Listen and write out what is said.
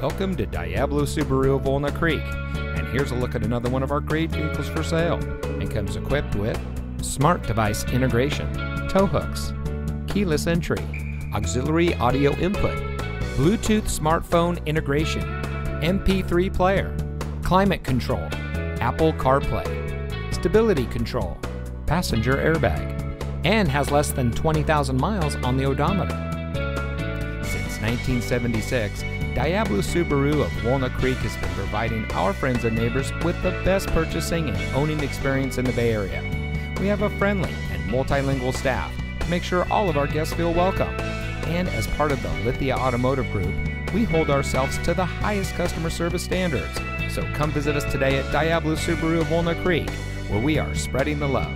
Welcome to Diablo Subaru of Walnut Creek. And here's a look at another one of our great vehicles for sale. It comes equipped with smart device integration, tow hooks, keyless entry, auxiliary audio input, Bluetooth smartphone integration, MP3 player, climate control, Apple CarPlay, stability control, passenger airbag, and has less than 20,000 miles on the odometer. Since 1976, Diablo Subaru of Walnut Creek has been providing our friends and neighbors with the best purchasing and owning experience in the Bay Area. We have a friendly and multilingual staff to make sure all of our guests feel welcome. And as part of the Lithia Automotive Group, we hold ourselves to the highest customer service standards. So come visit us today at Diablo Subaru of Walnut Creek, where we are spreading the love.